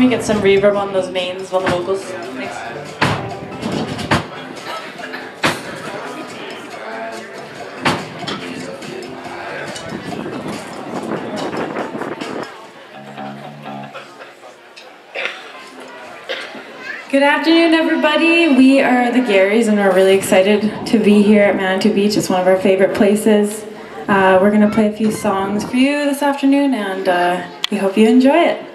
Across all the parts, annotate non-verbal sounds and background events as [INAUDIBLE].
Can we get some reverb on those mains on the vocals? Thanks. Good afternoon, everybody. We are the Garrys, and we're really excited to be here at Manitou Beach. It's one of our favorite places. Uh, we're going to play a few songs for you this afternoon, and uh, we hope you enjoy it.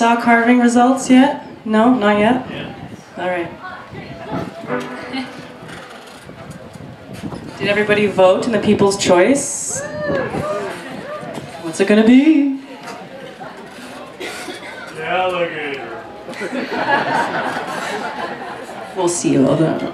Chainsaw carving results yet? No, not yet? All right. Did everybody vote in the People's Choice? What's it gonna be? The alligator. We'll see about that.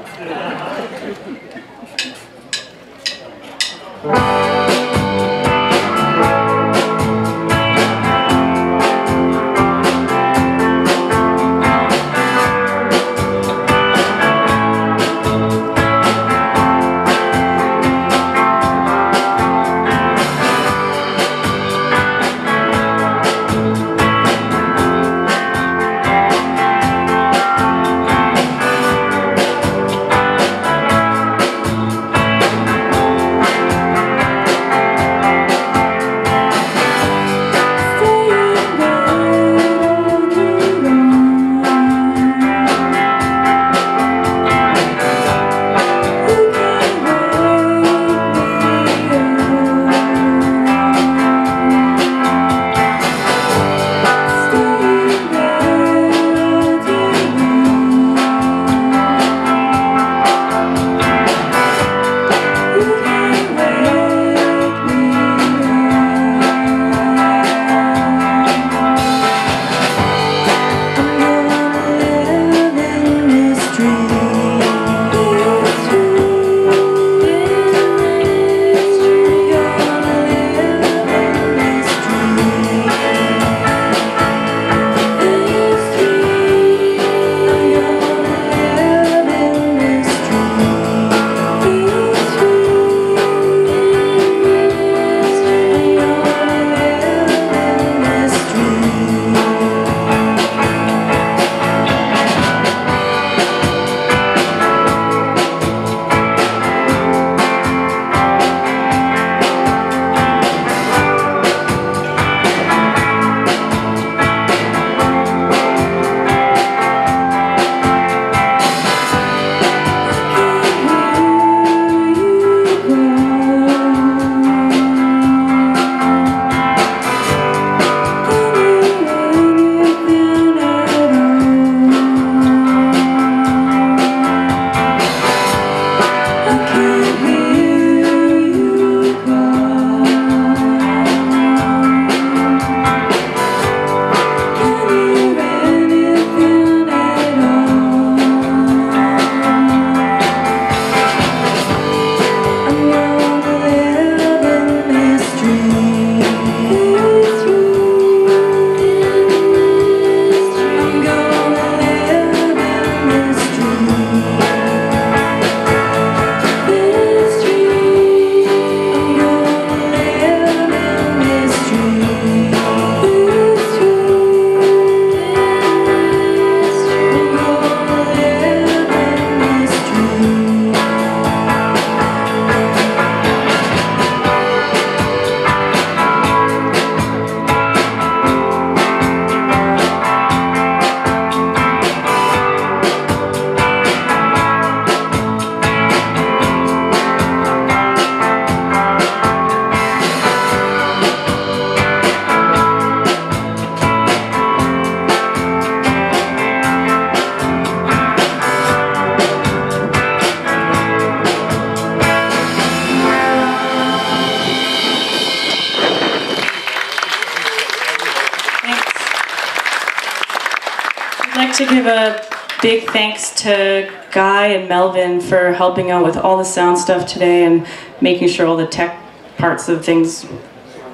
Thanks to Guy and Melvin for helping out with all the sound stuff today and making sure all the tech parts of things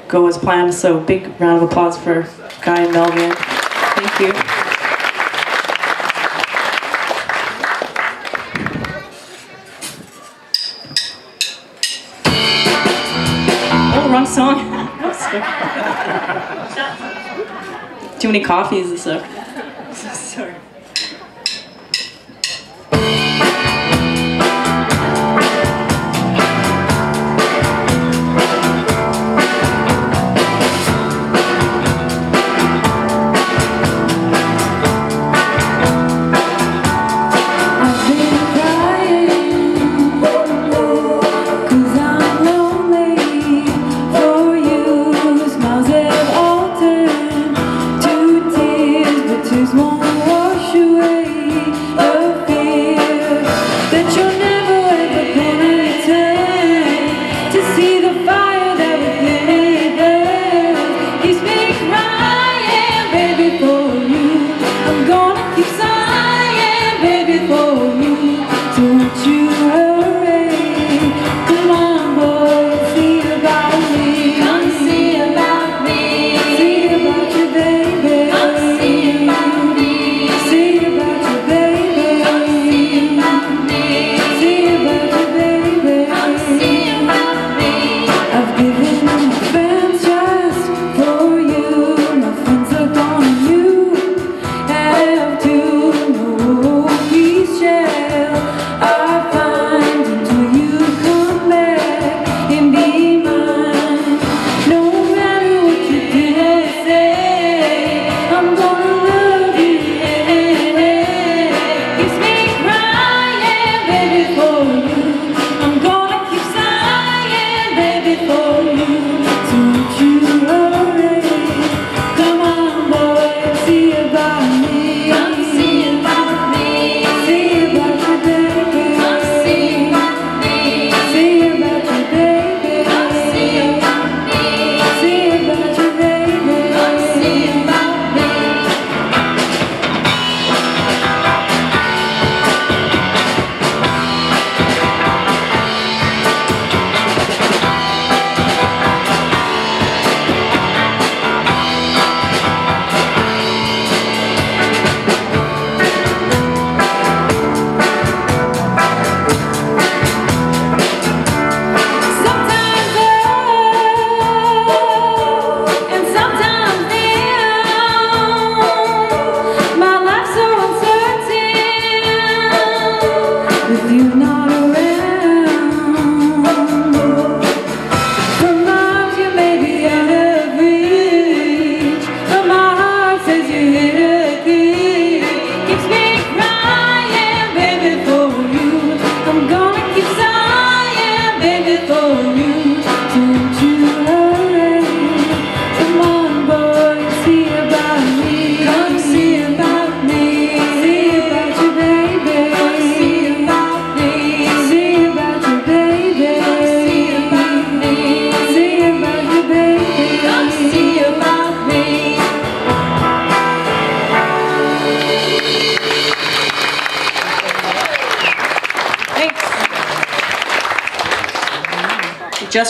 go as planned. So big round of applause for Guy and Melvin. Thank you. Oh, wrong song. [LAUGHS] [LAUGHS] Too many coffees and stuff.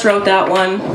Wrote that one.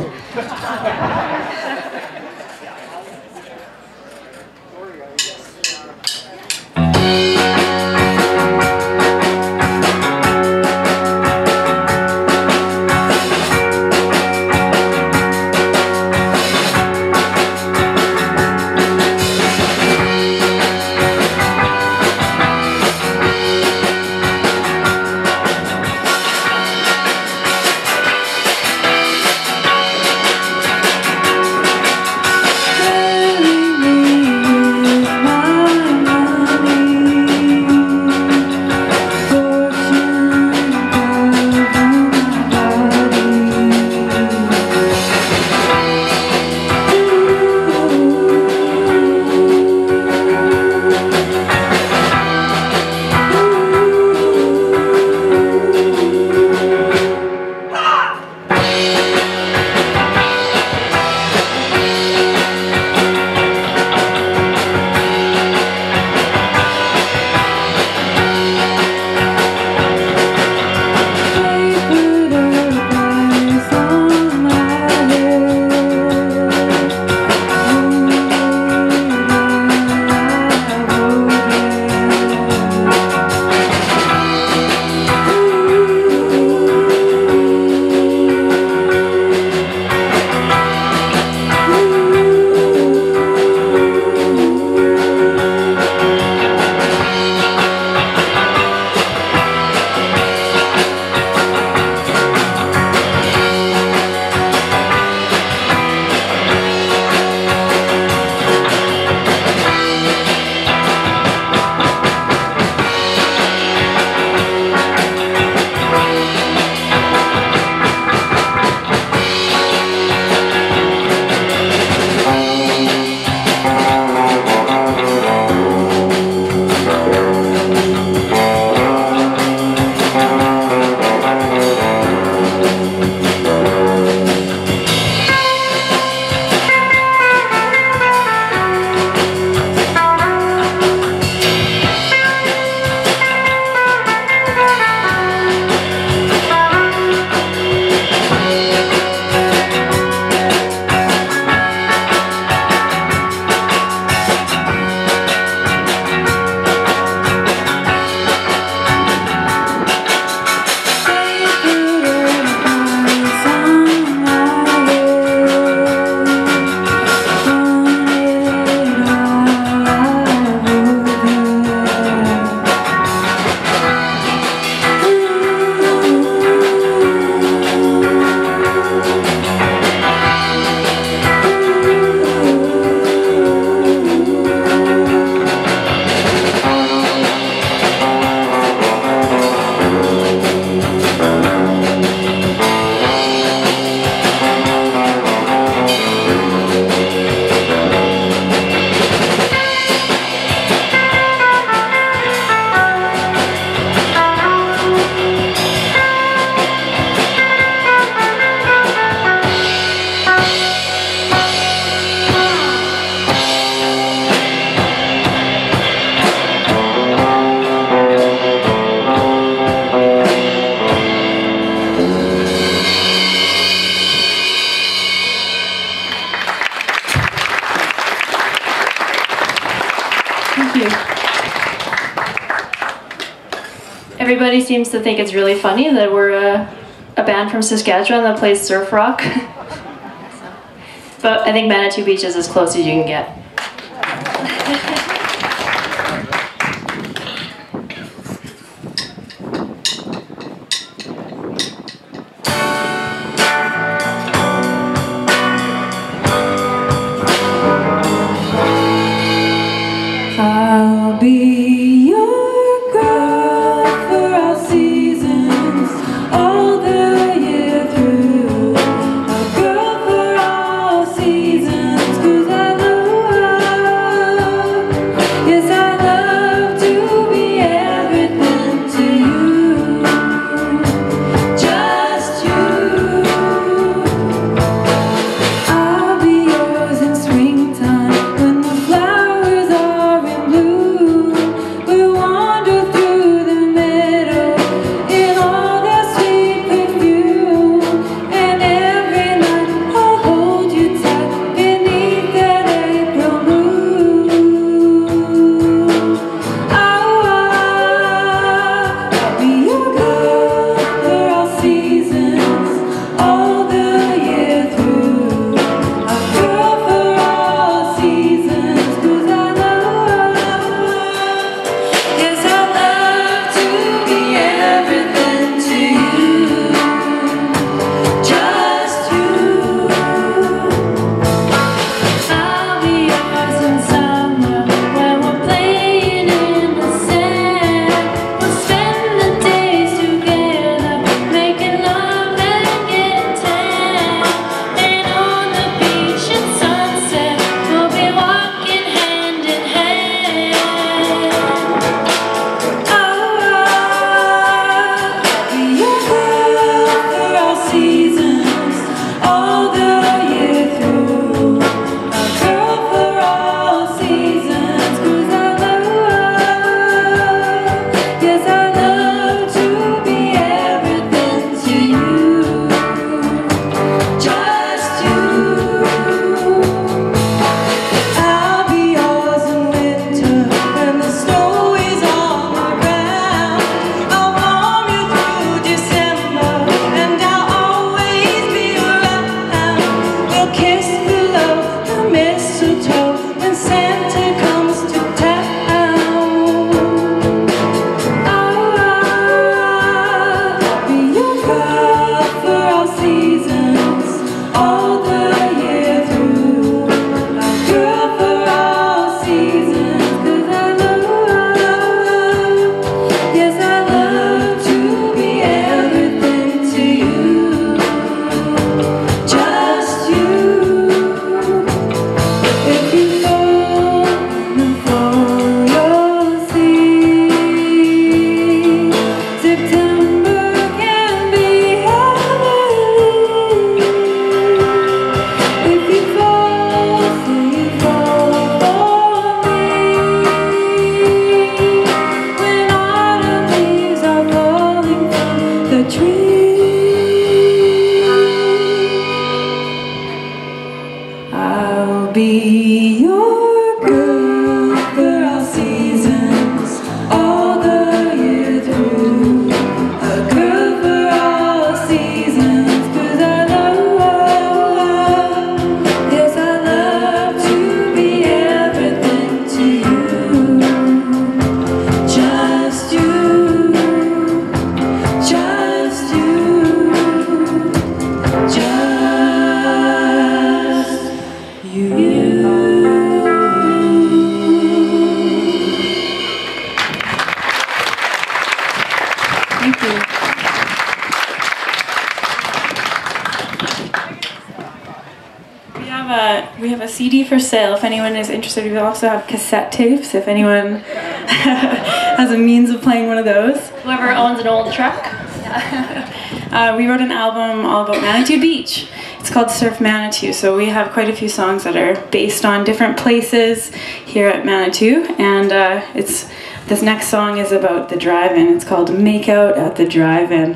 Everybody seems to think it's really funny that we're a, a band from Saskatchewan that plays surf rock. [LAUGHS] but I think Manitou Beach is as close as you can get. I'll be your for sale if anyone is interested. We also have cassette tapes if anyone [LAUGHS] has a means of playing one of those. Whoever owns an old truck. [LAUGHS] Uh, we wrote an album all about Manitou Beach. It's called Surf Manitou. So we have quite a few songs that are based on different places here at Manitou, and uh, it's this next song is about the drive-in. It's called Make Out at the Drive-In.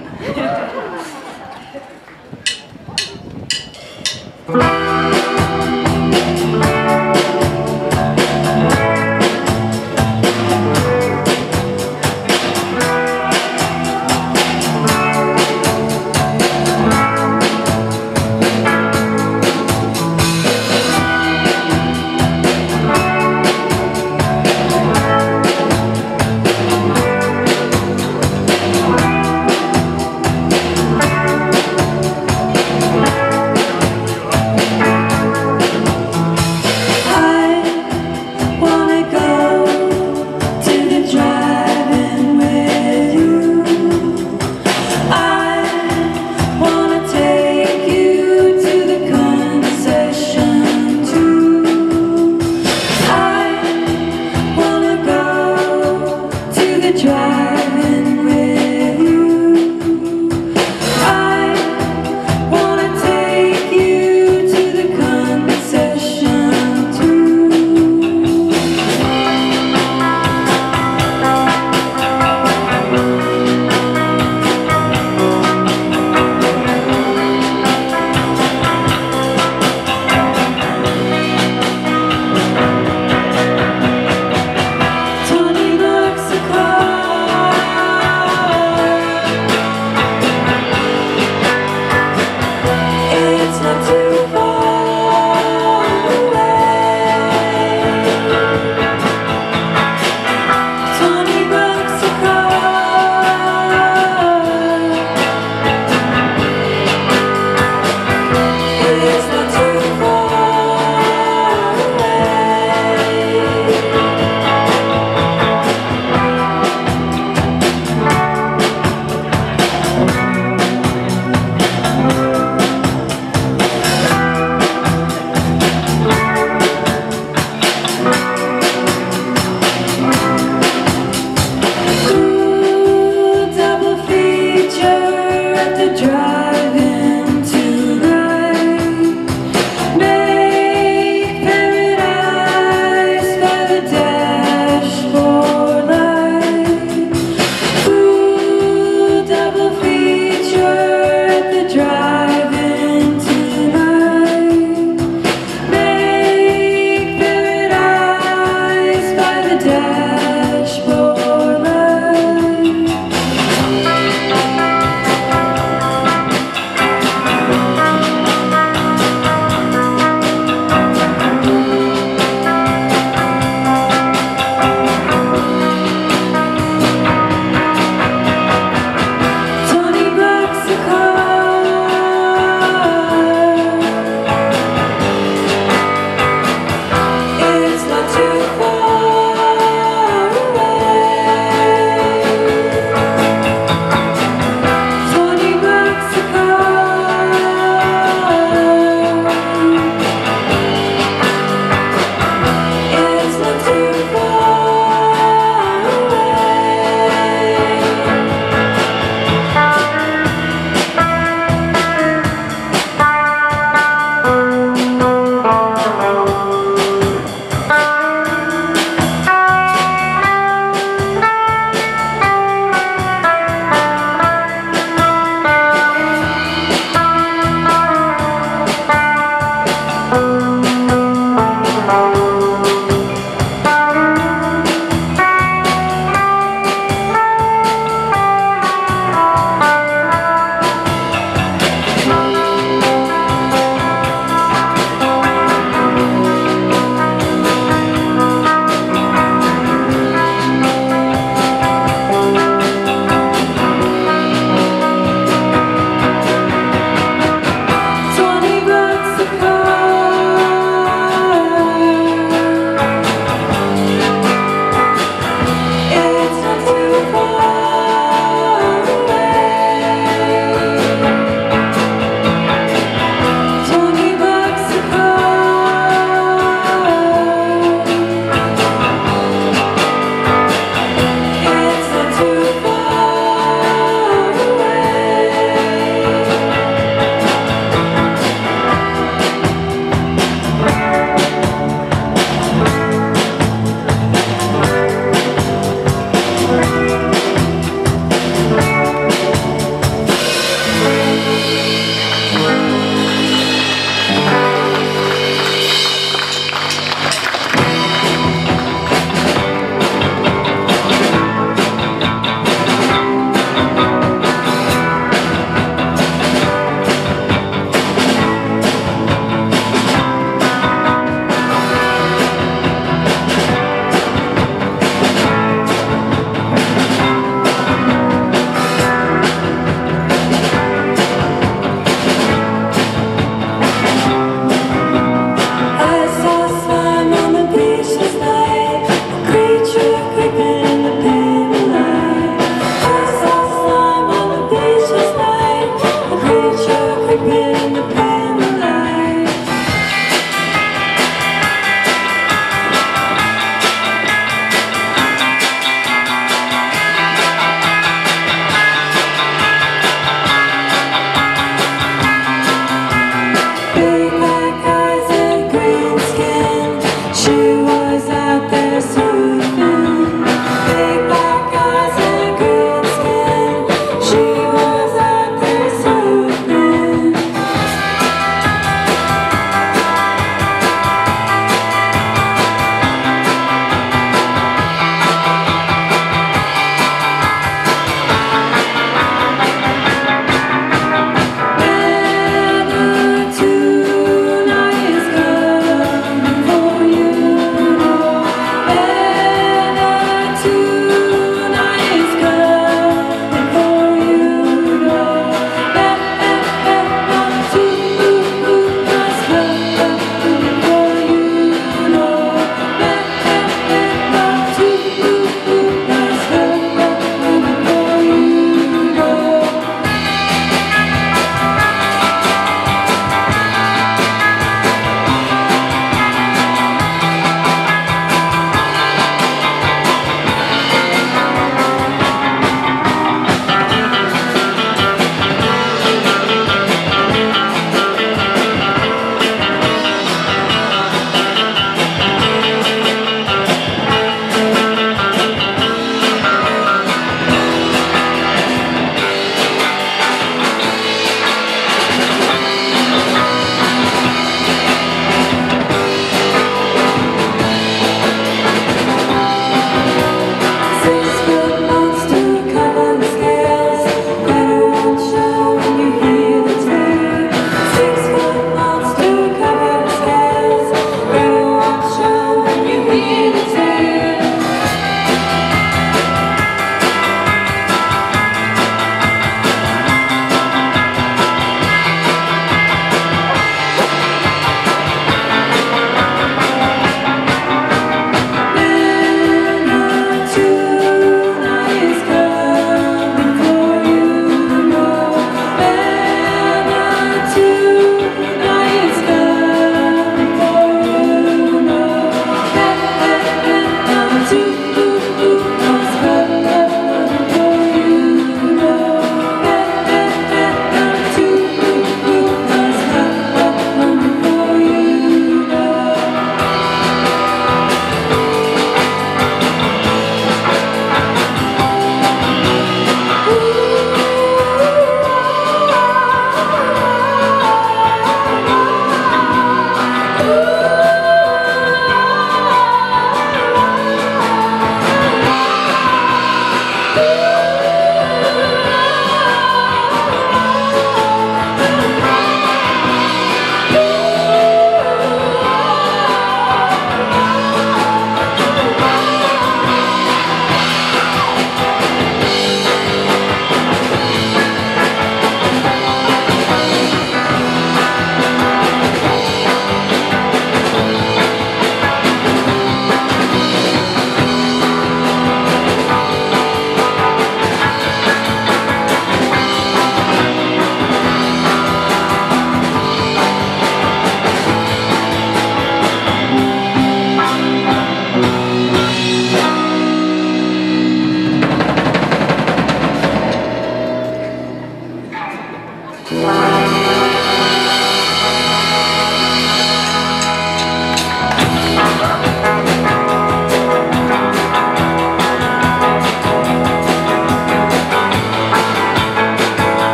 [LAUGHS] oh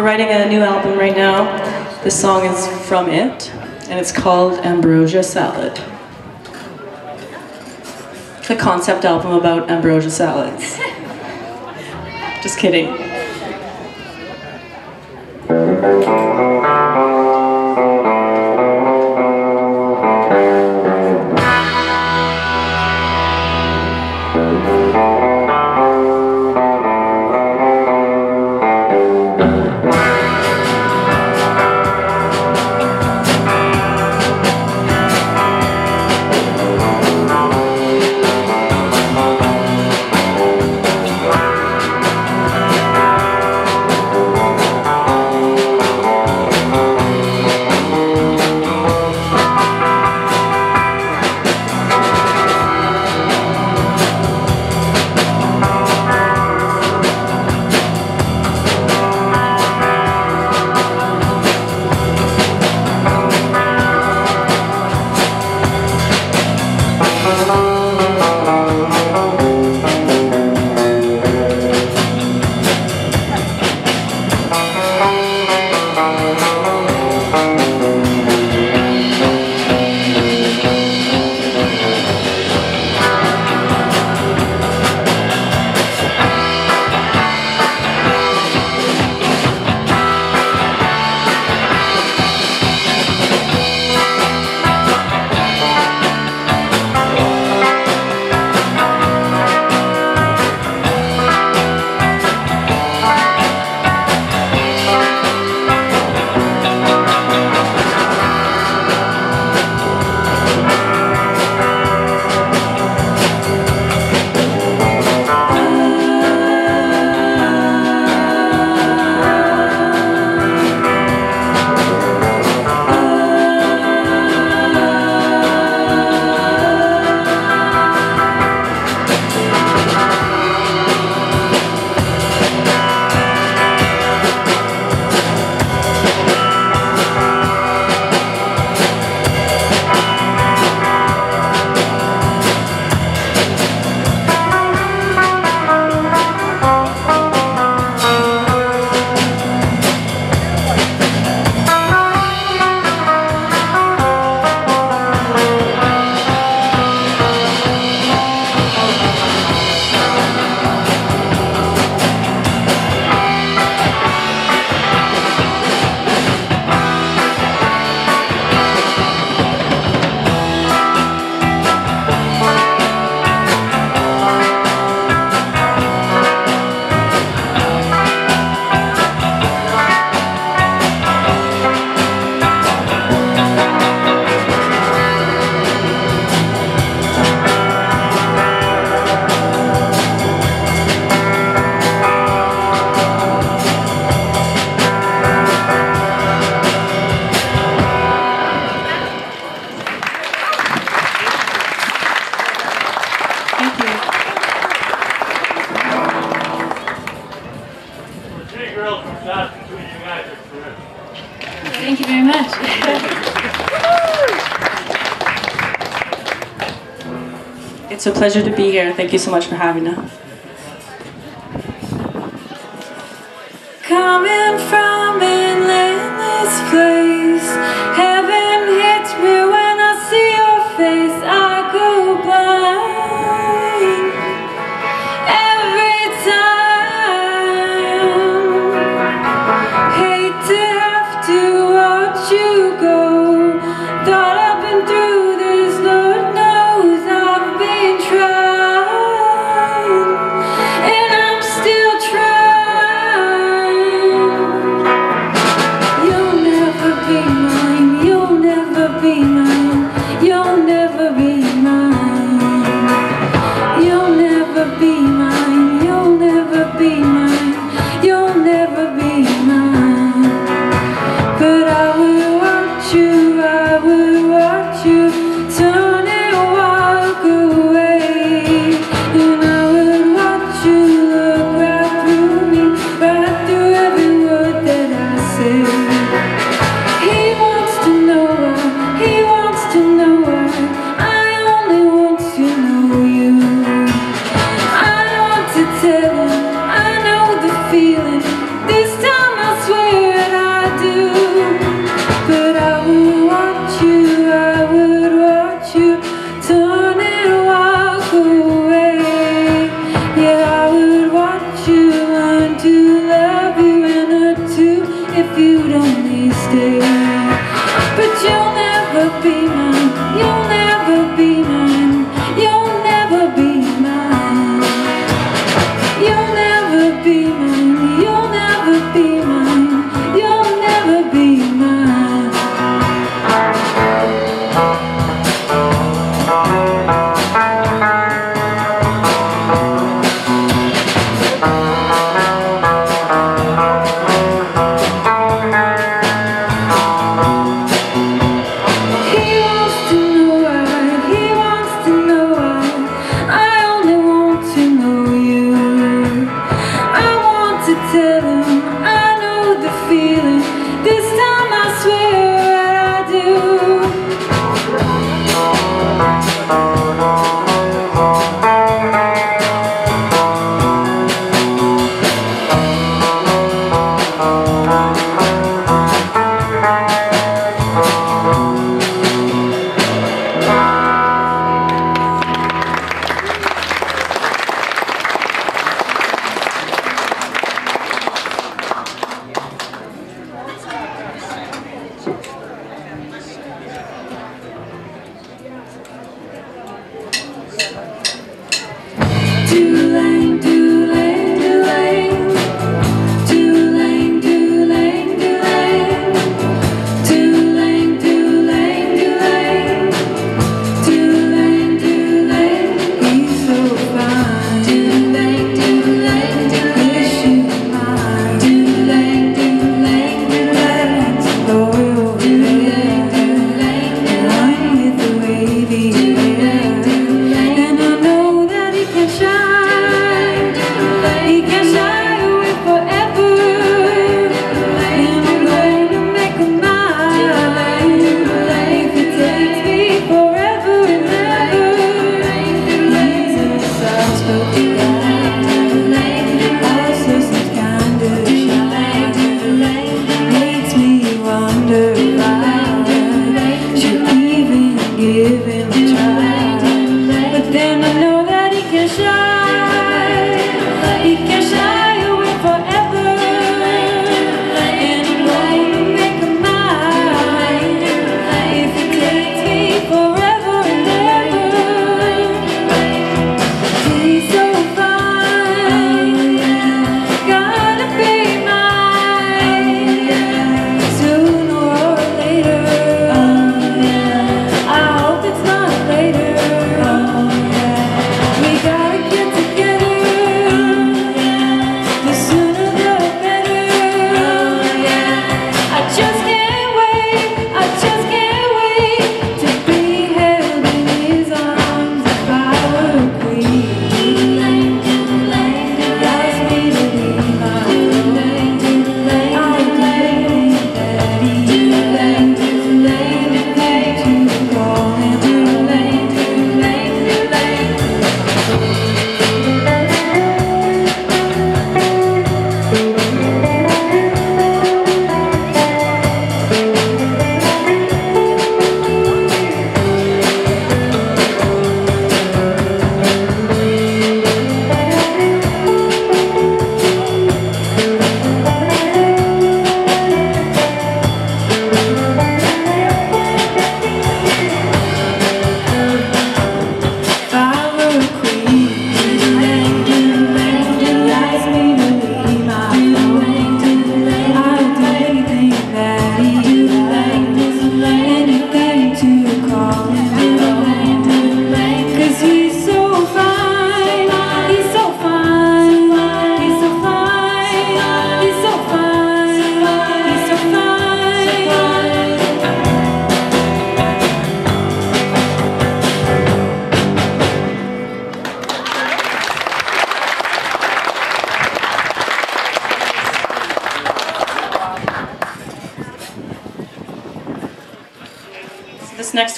We're writing a new album right now. This song is from it, and it's called Ambrosia Salad. The concept album about ambrosia salads. [LAUGHS] Just kidding. It's a pleasure to be here. Thank you so much for having us. Coming from place.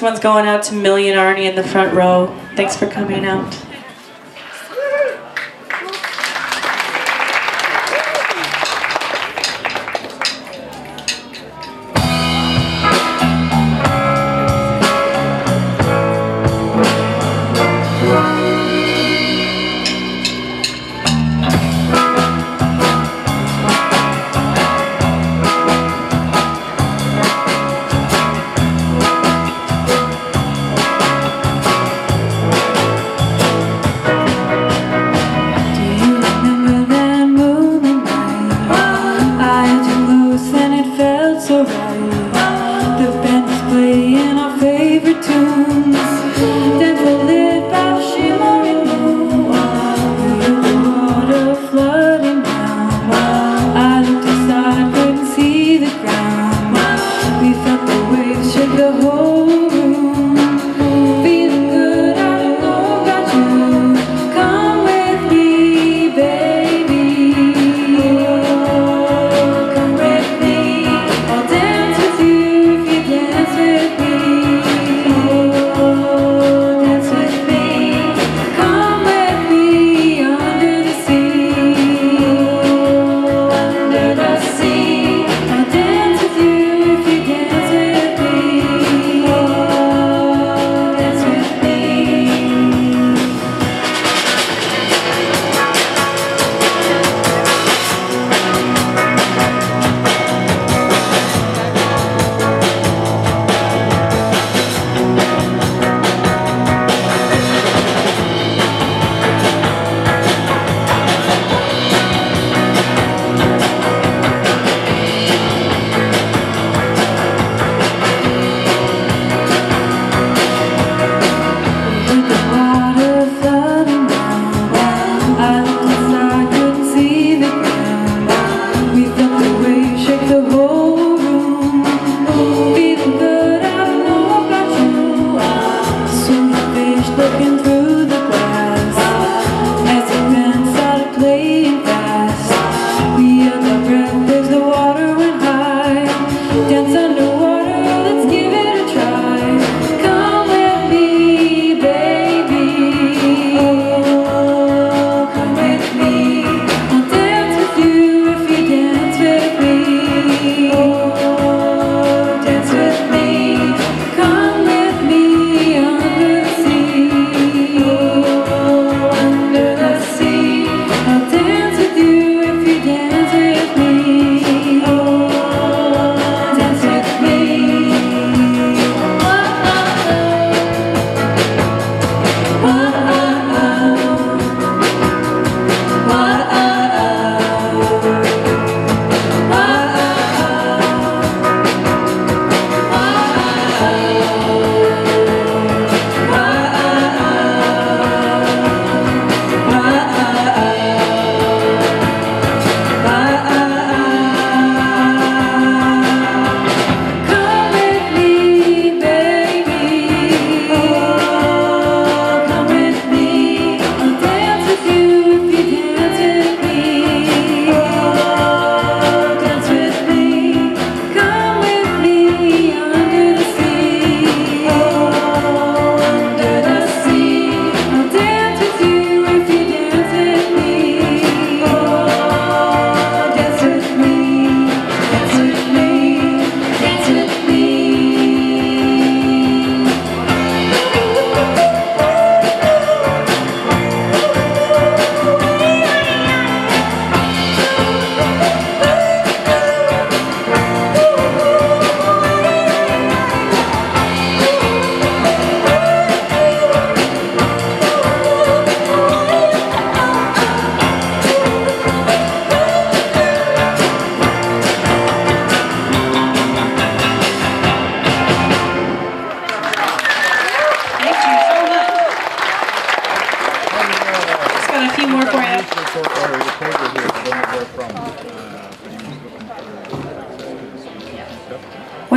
one's going out to Million Arnie in the front row. Thanks for coming out.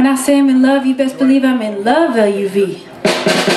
When I say I'm in love, you best believe I'm in love, L-U-V.